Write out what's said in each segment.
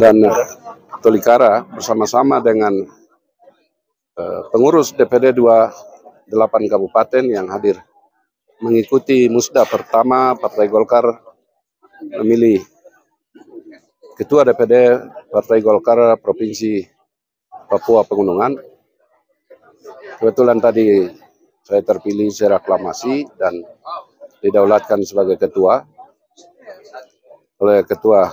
Dan Tolikara bersama-sama dengan eh, pengurus DPD 28 Kabupaten yang hadir mengikuti musda pertama Partai Golkar memilih Ketua DPD Partai Golkar Provinsi Papua Pegunungan. Kebetulan tadi saya terpilih secara aklamasi dan didaulatkan sebagai ketua oleh Ketua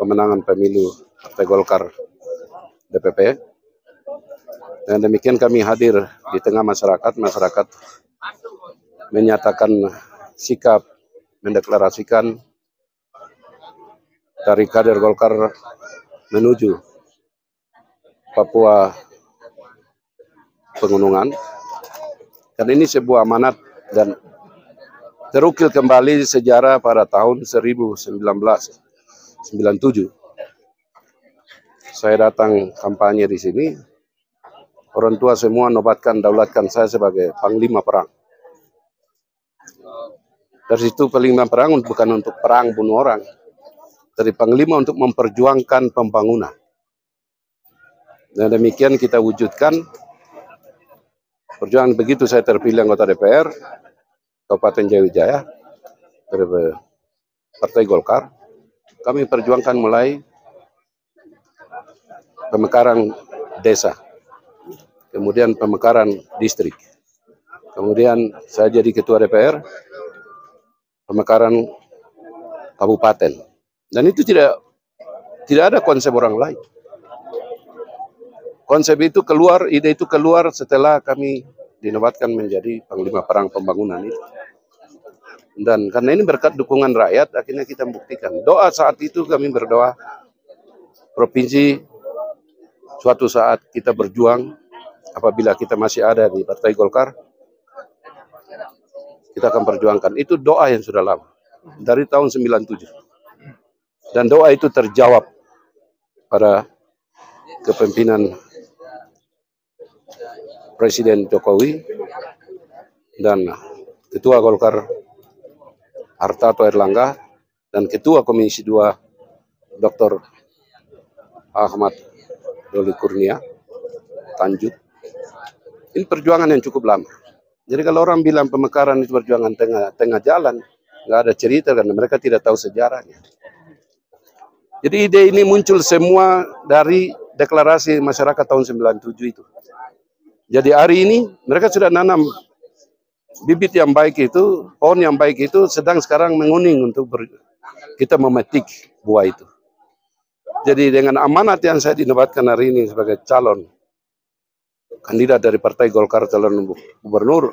Pemenangan Pemilu Partai Golkar DPP. Dan demikian kami hadir di tengah masyarakat, masyarakat menyatakan sikap mendeklarasikan dari kader Golkar menuju Papua Pegunungan. Dan ini sebuah amanat dan terukil kembali sejarah pada tahun 1997. Saya datang kampanye di sini, orang tua semua nobatkan, daulatkan saya sebagai panglima perang. Dari situ panglima perang bukan untuk perang bunuh orang, dari panglima untuk memperjuangkan pembangunan. Dan demikian kita wujudkan perjuangan begitu saya terpilih anggota DPR Kabupaten Jayawijaya Partai Golkar. Kami perjuangkan mulai pemekaran desa, kemudian pemekaran distrik, kemudian saya jadi ketua DPR, pemekaran kabupaten, dan itu tidak tidak ada konsep orang lain. Konsep itu keluar, ide itu keluar setelah kami dinobatkan menjadi Panglima Perang Pembangunan itu. Dan karena ini berkat dukungan rakyat, akhirnya kita membuktikan. Doa saat itu kami berdoa, provinsi suatu saat kita berjuang, apabila kita masih ada di Partai Golkar, kita akan perjuangkan. Itu doa yang sudah lama, dari tahun 97. Dan doa itu terjawab pada kepemimpinan Presiden Jokowi dan Ketua Golkar Hartarto Erlangga dan Ketua Komisi 2 Dr. Ahmad Doli Kurnia Tanjung. Ini perjuangan yang cukup lama. Jadi kalau orang bilang pemekaran itu perjuangan tengah tengah jalan, nggak ada cerita karena mereka tidak tahu sejarahnya. Jadi ide ini muncul semua dari deklarasi masyarakat tahun 97 itu. Jadi hari ini mereka sudah nanam bibit yang baik itu, pohon yang baik itu sedang sekarang menguning untuk ber, kita memetik buah itu. Jadi dengan amanat yang saya dinobatkan hari ini sebagai calon kandidat dari Partai Golkar calon gubernur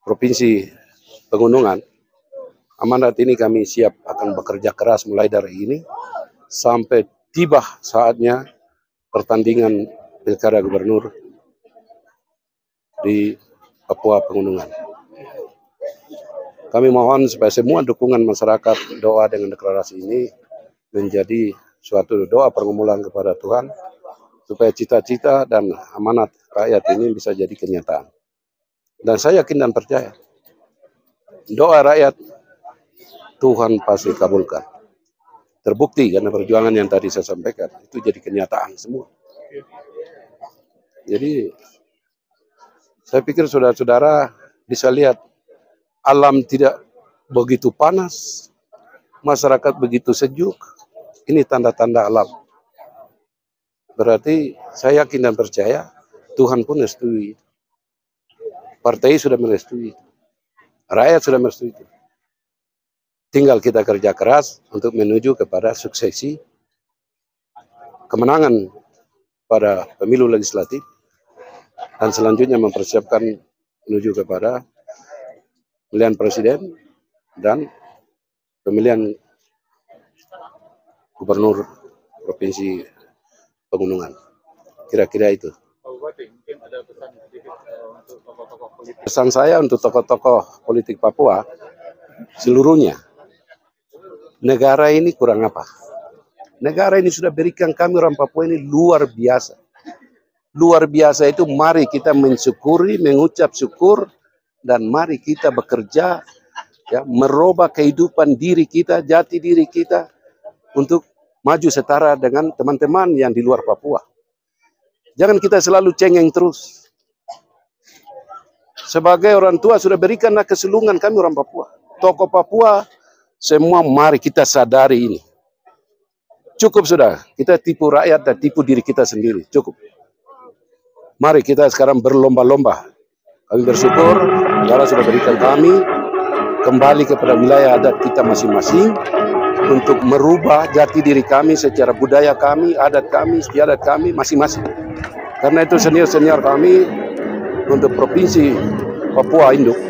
Provinsi Pegunungan, amanat ini kami siap akan bekerja keras mulai dari ini sampai tiba saatnya pertandingan pilkada gubernur di Papua Pegunungan. Kami mohon supaya semua dukungan masyarakat doa dengan deklarasi ini menjadi suatu doa pergumulan kepada Tuhan supaya cita-cita dan amanat rakyat ini bisa jadi kenyataan. Dan saya yakin dan percaya doa rakyat Tuhan pasti kabulkan. Terbukti karena perjuangan yang tadi saya sampaikan itu jadi kenyataan semua. Jadi saya pikir saudara-saudara bisa lihat alam tidak begitu panas, masyarakat begitu sejuk. Ini tanda-tanda alam. Berarti saya yakin dan percaya Tuhan pun merestui. Partai sudah merestui. Rakyat sudah merestui. Tinggal kita kerja keras untuk menuju kepada suksesi kemenangan pada pemilu legislatif dan selanjutnya mempersiapkan menuju kepada pemilihan presiden dan pemilihan gubernur provinsi pegunungan. Kira-kira itu. Pesan saya untuk tokoh-tokoh politik Papua seluruhnya, negara ini kurang apa? Negara ini sudah berikan kami orang Papua ini luar biasa. Luar biasa itu mari kita mensyukuri, mengucap syukur, dan mari kita bekerja ya merubah kehidupan diri kita, jati diri kita untuk maju setara dengan teman-teman yang di luar Papua. Jangan kita selalu cengeng terus. Sebagai orang tua sudah berikanlah kesulungan kami orang Papua. Tokoh Papua semua mari kita sadari ini. Cukup sudah, kita tipu rakyat dan tipu diri kita sendiri, cukup. Mari kita sekarang berlomba-lomba. Kami bersyukur, negara sudah berikan kami kembali kepada wilayah adat kita masing-masing untuk merubah jati diri kami secara budaya kami, adat kami, istiadat kami masing-masing. Karena itu senior-senior kami untuk Provinsi Papua Induk,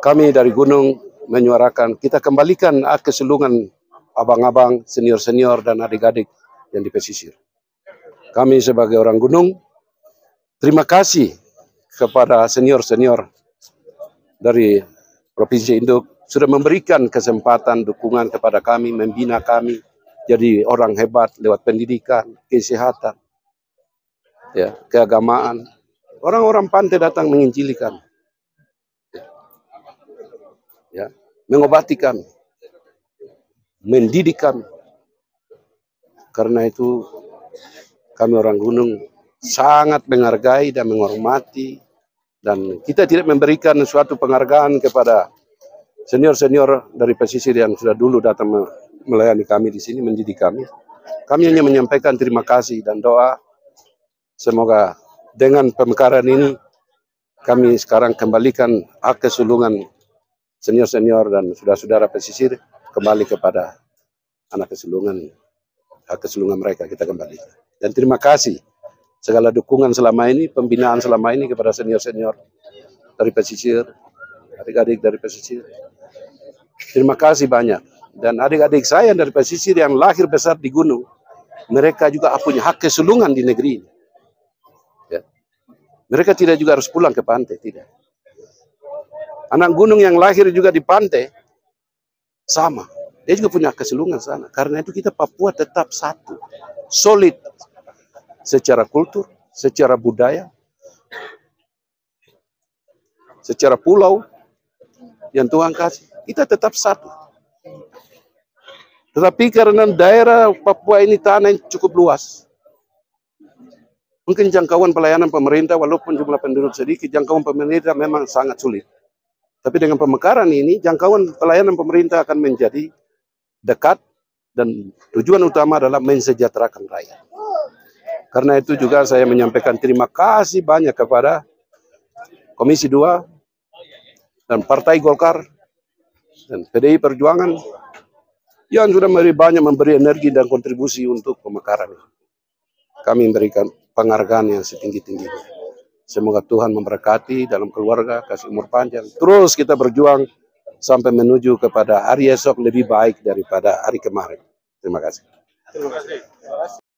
kami dari Gunung menyuarakan kita kembalikan kesulungan abang-abang, senior-senior, dan adik-adik yang di pesisir. Kami sebagai orang gunung, terima kasih kepada senior-senior dari Provinsi Induk sudah memberikan kesempatan dukungan kepada kami, membina kami jadi orang hebat lewat pendidikan, kesehatan, ya, keagamaan. Orang-orang pantai datang menginjili kami. Ya, mengobati kami mendidik kami. Karena itu kami orang gunung sangat menghargai dan menghormati. Dan kita tidak memberikan suatu penghargaan kepada senior-senior dari pesisir yang sudah dulu datang melayani kami di sini, mendidik kami. Kami hanya menyampaikan terima kasih dan doa. Semoga dengan pemekaran ini kami sekarang kembalikan hak kesulungan senior-senior dan saudara-saudara pesisir kembali kepada anak kesulungan hak kesulungan mereka. Kita kembali dan terima kasih segala dukungan selama ini pembinaan selama ini kepada senior-senior dari pesisir adik-adik dari pesisir terima kasih banyak dan adik-adik saya dari pesisir yang lahir besar di gunung mereka juga punya hak kesulungan di negeri ini ya. mereka tidak juga harus pulang ke pantai tidak anak gunung yang lahir juga di pantai sama. Dia juga punya kesulungan sana. Karena itu kita Papua tetap satu. Solid. Secara kultur, secara budaya, secara pulau yang Tuhan kasih. Kita tetap satu. Tetapi karena daerah Papua ini tanah yang cukup luas. Mungkin jangkauan pelayanan pemerintah walaupun jumlah penduduk sedikit, jangkauan pemerintah memang sangat sulit. Tapi dengan pemekaran ini, jangkauan pelayanan pemerintah akan menjadi dekat dan tujuan utama adalah mensejahterakan rakyat. Karena itu juga saya menyampaikan terima kasih banyak kepada Komisi 2 dan Partai Golkar dan PDI Perjuangan yang sudah memberi banyak memberi energi dan kontribusi untuk pemekaran. Kami memberikan penghargaan yang setinggi-tingginya. Semoga Tuhan memberkati dalam keluarga, kasih umur panjang. Terus kita berjuang sampai menuju kepada hari esok lebih baik daripada hari kemarin. Terima kasih. Terima kasih.